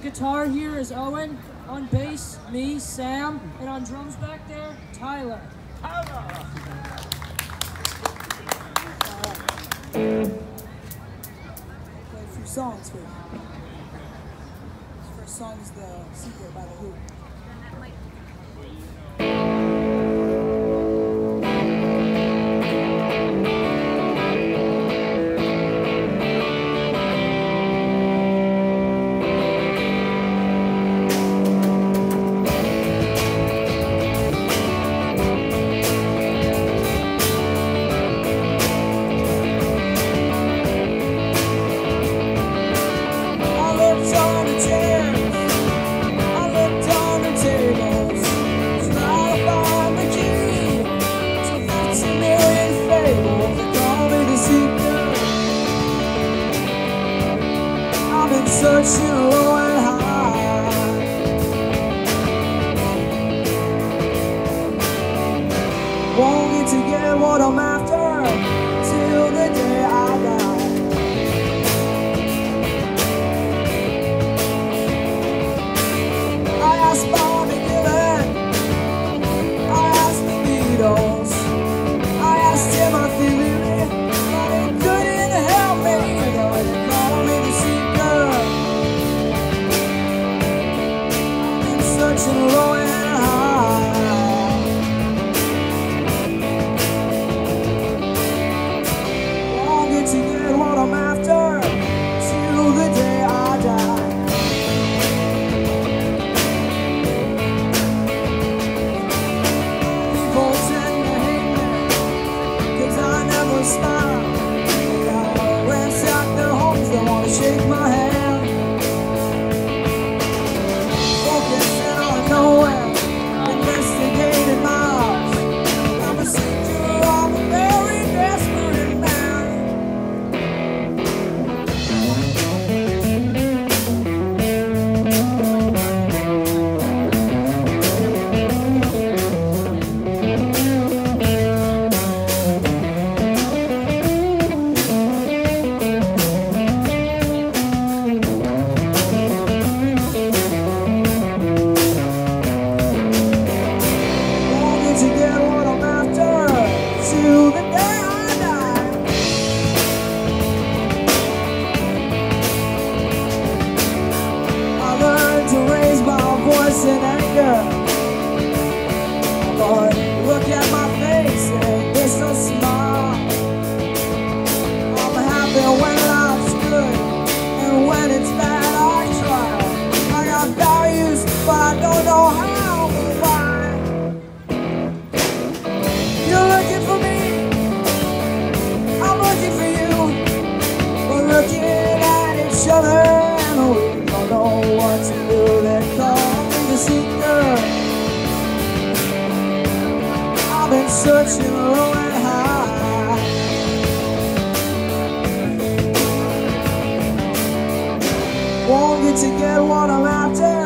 guitar here is Owen. On bass, me, Sam. And on drums back there, Tyler. play a few songs for you. This first song is The Seeker by The Who. Searching low and high. To get what I'm after been searching low to get what I'm after till the day I die. People hate I never they wanna shake my hand. But I don't know how or why. You're looking for me, I'm looking for you. We're looking at each other and we don't know what to do. They call me the seeker. I've been searching low and high. Won't get to get what I'm after